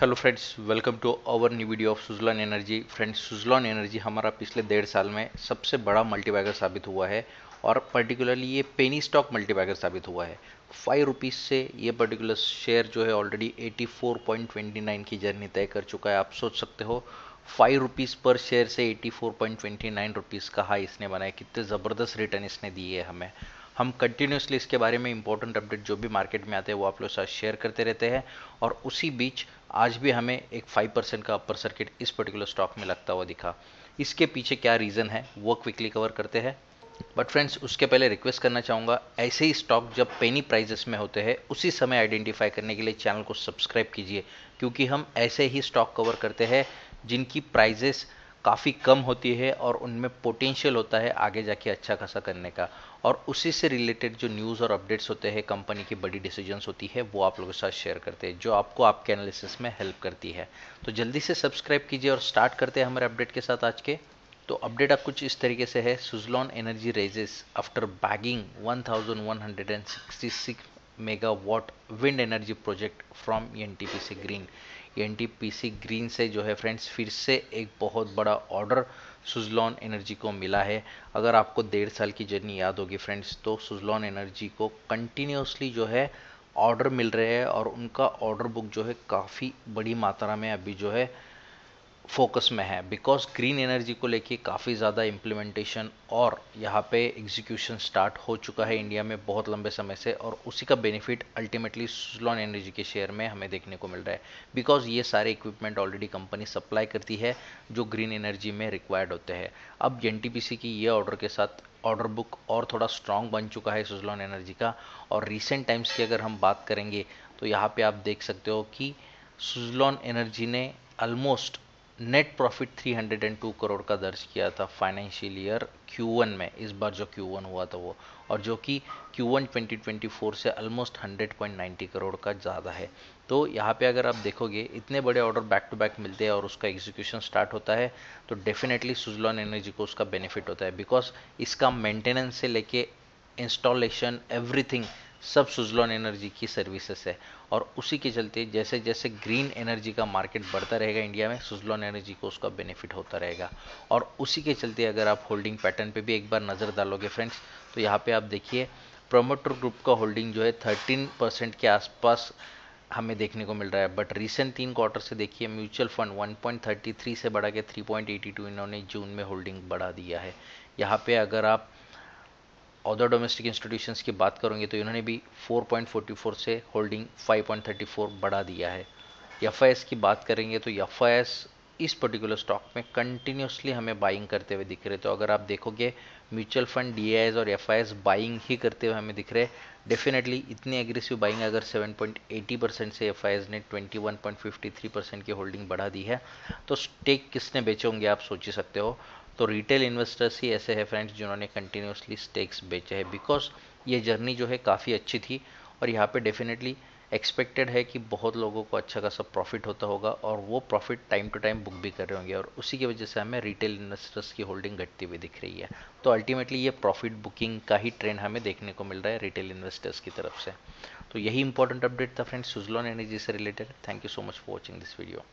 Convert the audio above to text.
Hello friends welcome to our new video of Suzlon energy friends Suzlon energy हमारा पिछले डेढ़ साल में सबसे बड़ा मल्टीबैगर साबित हुआ है और पर्टिकुलरली ये पेनी स्टॉक मल्टीबैगर साबित हुआ है। फाइव रुपीज़ से ये पर्टिकुलर शेयर जो है ऑलरेडी 84.29 की जर्नी तय कर चुका है। आप सोच सकते हो फाइव रुपीज़ पर शेयर से 84.29 रुपीज़ का हाई इसने बनाया। कितने ज़बरदस्त रिटर्न इसने दिए है हमें। हम कंटिन्यूसली इसके बारे में इंपॉर्टेंट अपडेट जो भी मार्केट में आते हैं, वो आप लोग साथ शेयर करते रहते हैं। और उसी बीच आज भी हमें एक फाइव परसेंट का अपर सर्किट इस पर्टिकुलर स्टॉक में लगता हुआ दिखा। इसके पीछे क्या रीज़न है वो क्विकली कवर करते हैं। बट फ्रेंड्स उसके पहले रिक्वेस्ट करना चाहूँगा, ऐसे ही स्टॉक जब पेनी प्राइजेस में होते हैं, उसी समय आइडेंटिफाई करने के लिए चैनल को सब्सक्राइब कीजिए, क्योंकि हम ऐसे ही स्टॉक कवर करते हैं जिनकी प्राइजेस काफ़ी कम होती है और उनमें पोटेंशियल होता है आगे जाके अच्छा खासा करने का। और उसी से रिलेटेड जो न्यूज़ और अपडेट्स होते हैं कंपनी की बड़ी डिसीजंस होती है, वो आप लोगों के साथ शेयर करते हैं, जो आपको आपके एनालिसिस में हेल्प करती है। तो जल्दी से सब्सक्राइब कीजिए और स्टार्ट करते हैं हमारे अपडेट के साथ आज के। तो अपडेट आप कुछ इस तरीके से है Suzlon energy raises after bagging 1166 megawatt wind energy project from NTPC green NTPC green से जो है फ्रेंड्स फिर से एक बहुत बड़ा ऑर्डर सुजलॉन एनर्जी को मिला है। अगर आपको डेढ़ साल की जर्नी याद होगी फ्रेंड्स तो सुजलॉन एनर्जी को कंटिन्यूसली जो है ऑर्डर मिल रहे हैं और उनका ऑर्डर बुक जो है काफ़ी बड़ी मात्रा में अभी जो है फोकस में है बिकॉज़ ग्रीन एनर्जी को लेके काफ़ी ज़्यादा इम्प्लीमेंटेशन और यहाँ पे एग्जीक्यूशन स्टार्ट हो चुका है इंडिया में बहुत लंबे समय से और उसी का बेनिफिट अल्टीमेटली सुजलॉन एनर्जी के शेयर में हमें देखने को मिल रहा है बिकॉज़ ये सारे इक्विपमेंट ऑलरेडी कंपनी सप्लाई करती है जो ग्रीन एनर्जी में रिक्वायर्ड होते हैं। अब एन की ये ऑर्डर के साथ ऑर्डर बुक और थोड़ा स्ट्रॉन्ग बन चुका है सुजलॉन एनर्जी का और रिसेंट टाइम्स की अगर हम बात करेंगे तो यहाँ पे आप देख सकते हो कि सुजलॉन एनर्जी ने ऑलमोस्ट नेट प्रॉफिट 302 करोड़ का दर्ज किया था फाइनेंशियल ईयर Q1 में, इस बार जो Q1 हुआ था वो। और जो कि Q1 2024 से ऑलमोस्ट 100.90 करोड़ का ज़्यादा है। तो यहाँ पे अगर आप देखोगे, इतने बड़े ऑर्डर बैक टू बैक मिलते हैं और उसका एग्जीक्यूशन स्टार्ट होता है तो डेफिनेटली सुजलॉन एनर्जी को उसका बेनिफिट होता है। बिकॉज़ इसका मेंटेनेंस से लेके इंस्टॉलेशन एवरीथिंग सब सुजलॉन एनर्जी की सर्विसेज़ है। और उसी के चलते जैसे जैसे ग्रीन एनर्जी का मार्केट बढ़ता रहेगा इंडिया में, सुजलॉन एनर्जी को उसका बेनिफिट होता रहेगा। और उसी के चलते अगर आप होल्डिंग पैटर्न पे भी एक बार नज़र डालोगे फ्रेंड्स तो यहाँ पे आप देखिए, प्रोमोटर ग्रुप का होल्डिंग जो है थर्टीन परसेंट के आसपास हमें देखने को मिल रहा है। बट रिसेंट तीन क्वार्टर से देखिए म्यूचुअल फंड 1.33 से बढ़ा के 3.82 इन्होंने जून में होल्डिंग बढ़ा दिया है। यहाँ पे अगर आप अदर डोमेस्टिक इंस्टीट्यूशंस की बात करोगे तो इन्होंने भी 4.44 से होल्डिंग 5.34 बढ़ा दिया है। एफआईएस की बात करेंगे तो एफआईएस इस पर्टिकुलर स्टॉक में कंटिन्यूसली हमें बाइंग करते हुए दिख रहे तो अगर आप देखोगे म्यूचुअल फंड डीआईएस और एफआईएस बाइंग ही करते हुए हमें दिख रहे डेफिनेटली इतनी एग्रेसिव बाइंग अगर 7.80 परसेंट से एफ़ ने 21.53 परसेंट की होल्डिंग बढ़ा दी है तो स्टेक किसने बेचे होंगे आप सोच ही सकते हो? तो रिटेल इन्वेस्टर्स ही ऐसे हैं फ्रेंड्स जिन्होंने कंटिन्यूसली स्टेक्स बेचे हैं। बिकॉज़ ये जर्नी जो है काफ़ी अच्छी थी और यहाँ पे डेफिनेटली एक्सपेक्टेड है कि बहुत लोगों को अच्छा खासा प्रॉफिट होता होगा और वो profit time to time book भी कर रहे होंगे और उसी की वजह से हमें रिटेल इन्वेस्टर्स की होल्डिंग घटती हुई दिख रही है। तो अल्टीमेटली ये प्रॉफिट बुकिंग का ही ट्रेंड हमें देखने को मिल रहा है रिटेल इन्वेस्टर्स की तरफ़ से। तो यही इंपॉर्टेंट अपडेट था फ्रेंड्स सुजलॉन एनर्जी से related thank you so much for watching this video